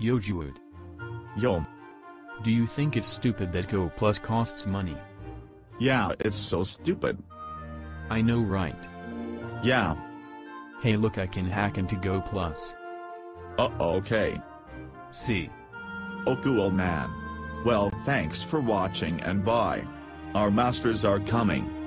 Yo Jude. Yo. Do you think it's stupid that Go Plus costs money? Yeah, it's so stupid. I know right. Yeah. Hey look I can hack into Go Plus. Uh okay. See. Oh cool man. Well thanks for watching and bye. Our masters are coming.